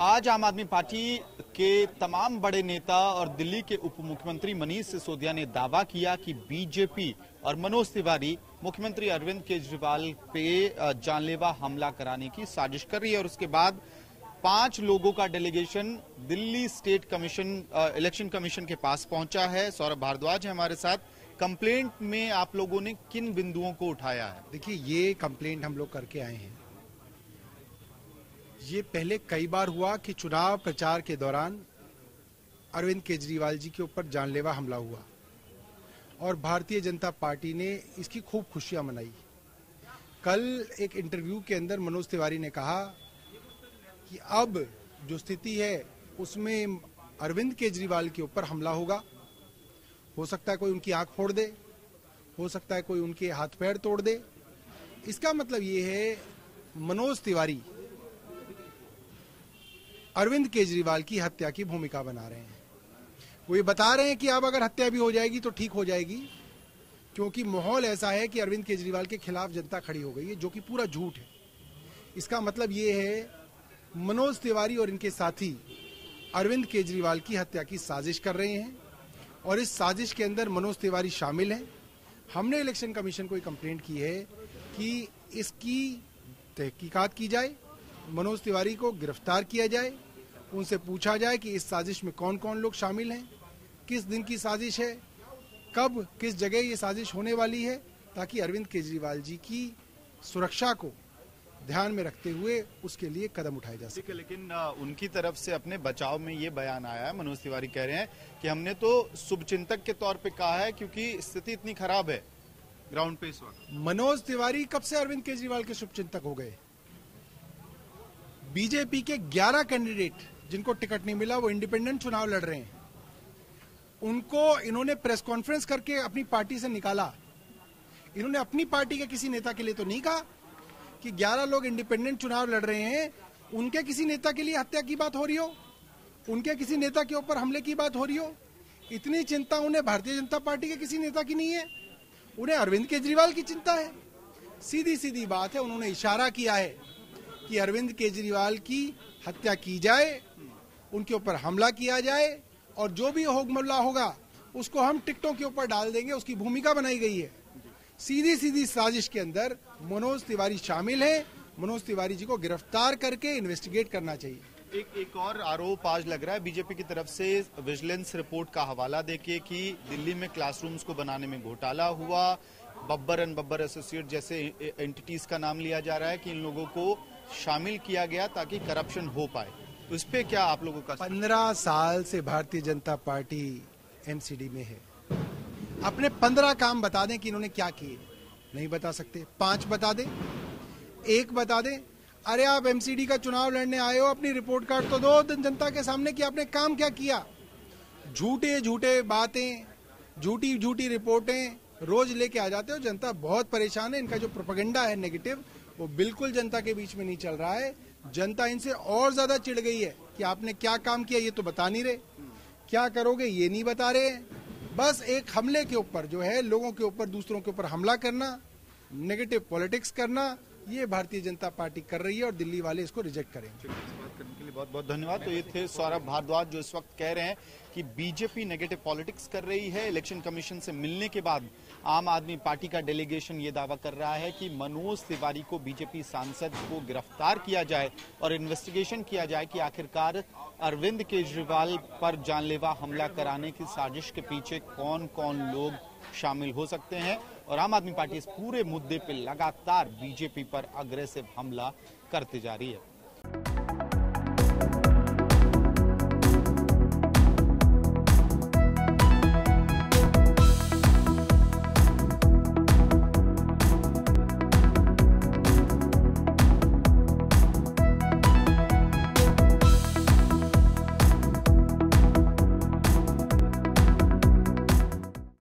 आज आम आदमी पार्टी के तमाम बड़े नेता और दिल्ली के उप मुख्यमंत्री मनीष सिसोदिया ने दावा किया कि बीजेपी और मनोज तिवारी मुख्यमंत्री अरविंद केजरीवाल पे जानलेवा हमला कराने की साजिश कर रही है और उसके बाद पाँच लोगों का delegation Delhi state commission election commission के पास पहुँचा है। सौरभ भारद्वाज है हमारे साथ। कंप्लेंट में आप लोगों ने किन बिंदुओं को उठाया है? देखिए, ये कंप्लेंट हम लोग करके आए हैं। ये पहले कई बार हुआ कि चुनाव प्रचार के दौरान अरविंद केजरीवाल जी के ऊपर जानलेवा हमला हुआ और भारतीय जनता पार्टी ने इसकी खूब खुशियाँ मनाई। कल एक इंटरव्यू के अंदर मनोज तिवारी ने कहा कि अब जो स्थिति है, उसमें अरविंद केजरीवाल के ऊपर हमला होगा। हो सकता है कोई उनकी आँख फोड़ दे, हो सकता है कोई उनके हाथ पैर तोड़ दे। इसका मतलब ये है, मनोज तिवारी अरविंद केजरीवाल की हत्या की भूमिका बना रहे हैं। वो ये बता रहे हैं कि अब अगर हत्या भी हो जाएगी तो ठीक हो जाएगी, क्योंकि माहौल ऐसा है कि अरविंद केजरीवाल के खिलाफ जनता खड़ी हो गई है, जो कि पूरा झूठ है। इसका मतलब ये है, मनोज तिवारी और इनके साथी अरविंद केजरीवाल की हत्या की साजिश कर रहे हैं, और इस साजिश के अंदर मनोज तिवारी शामिल हैं। हमने इलेक्शन कमीशन को एक कंप्लेंट की है कि इसकी तहकीकात की जाए, मनोज तिवारी को गिरफ़्तार किया जाए उनसे पूछा जाए कि इस साजिश में कौन कौन लोग शामिल हैं? किस दिन की साजिश है? कब किस जगह ये साजिश होने वाली है? ताकि अरविंद केजरीवाल जी की सुरक्षा को ध्यान में रखते हुए उसके लिए कदम उठाए जा सके। लेकिन उनकी तरफ़ से अपने बचाव में ये बयान आया है मनोज तिवारी कह रहे हैं कि हमने तो शुभचिंतक के तौर पे कहा है क्योंकि स्थिति इतनी खराब है ग्राउंड पे इस वक्त। मनोज तिवारी कब से अरविंद केजरीवाल के शुभचिंतक हो गए? बीजेपी के 11 कैंडिडेट जिनको टिकट नहीं मिला, वो इंडिपेंडेंट चुनाव लड़ रहे हैं। उनको इन्होंने प्रेस कॉन्फ्रेंस करके अपनी पार्टी से निकाला। इन्होंने अपनी पार्टी के किसी नेता के लिए तो नहीं कहा कि 11 लोग इंडिपेंडेंट चुनाव लड़ रहे हैं, उनके किसी नेता के लिए हत्या की बात हो रही हो? उनके किसी नेता के ऊपर हमले की बात हो रही हो? इतनी चिंता उन्हें भारतीय जनता पार्टी के किसी नेता की नहीं है। उन्हें अरविंद केजरीवाल की चिंता है। सीधी सीधी बात है, उन्होंने इशारा किया है कि अरविंद केजरीवाल की हत्या की जाए उनके ऊपर हमला किया जाए और जो भी होगमल्ला होगा, उसको हम टिकटों के ऊपर डाल देंगे, उसकी भूमिका बनाई गई है। सीधी सीधी साजिश के अंदर मनोज तिवारी शामिल है। मनोज तिवारी जी को गिरफ़्तार करके इन्वेस्टिगेट करना चाहिए। एक एक और आरोप आज लग रहा है, बीजेपी की तरफ़ से विजिलेंस रिपोर्ट का हवाला देके कि दिल्ली में क्लासरूम्स को बनाने में घोटाला हुआ। बब्बर एंड बब्बर एसोसिएट जैसे एंटिटीज का नाम लिया जा रहा है कि इन लोगों को शामिल किया गया ताकि करप्शन हो पाए। उस पर क्या आप लोगों का पंद्रह साल से भारतीय जनता पार्टी एमसीडी में है। अपने पंद्रह काम बता दें कि इन्होंने क्या किए। नहीं बता सकते। पाँच बता दें। एक बता दें। अरे आप एमसीडी का चुनाव लड़ने आए हो, अपनी रिपोर्ट कार्ड तो दो जनता के सामने कि आपने काम क्या किया। झूठे झूठे बातें, झूठी झूठी रिपोर्टें रोज लेके आ जाते हो जनता बहुत परेशान है। इनका जो प्रोपगेंडा है नेगेटिव वो बिल्कुल जनता के बीच में नहीं चल रहा है। जनता इनसे और ज़्यादा चिढ़ गई है कि आपने क्या काम किया, ये तो बता नहीं रहे। क्या करोगे, ये नहीं बता रहे। बस एक हमले के ऊपर जो है, लोगों के ऊपर, दूसरों के ऊपर हमला करना नेगेटिव पॉलिटिक्स करना ये भारतीय जनता पार्टी कर रही है और दिल्ली वाले इसको रिजेक्ट करेंगे। के लिए बहुत बहुत धन्यवाद। तो ये थे सौरभ भारद्वाज जो इस वक्त कह रहे हैं कि बीजेपी नेगेटिव पॉलिटिक्स कर रही है। इलेक्शन कमीशन से मिलने के बाद आम आदमी पार्टी का डेलीगेशन ये दावा कर रहा है कि मनोज तिवारी को बीजेपी सांसद को गिरफ़्तार किया जाए और इन्वेस्टिगेशन किया जाए कि आखिरकार अरविंद केजरीवाल पर जानलेवा हमला कराने की साजिश के पीछे कौन कौन लोग शामिल हो सकते हैं। और आम आदमी पार्टी इस पूरे मुद्दे पर लगातार बीजेपी पर अग्रेसिव हमला करती जा रही है।